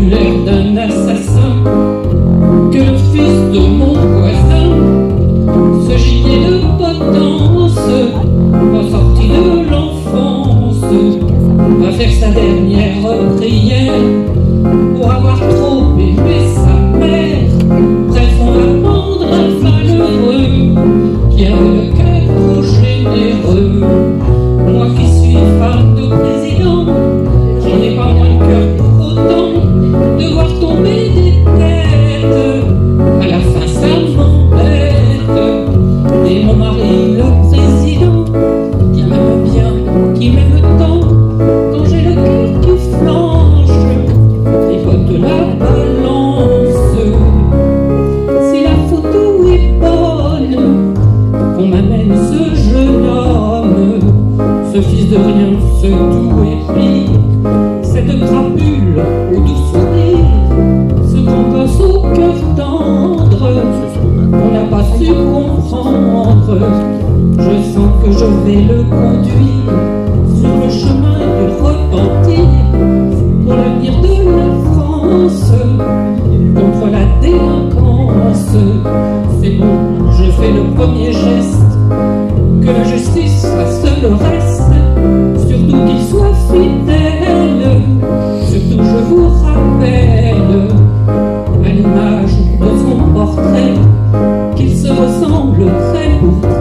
populaire d'un assassin que le fils de mon voisin, ce gilet de potence, ressorti de l'enfance, va faire sa dernière prière pour avoir trop aimé sa mère, préférant rendre un malheureux qui avait le cœur. Ce fils de rien, ce tout et pire, cette crapule au doux sourire, ce grand gosse au cœur tendre, on n'a pas su comprendre. Je sens que je vais le conduire sur le chemin du repentir. Pour l'avenir de la France, contre la délinquance. C'est bon, je fais le premier geste, que la justice fasse le reste, happy.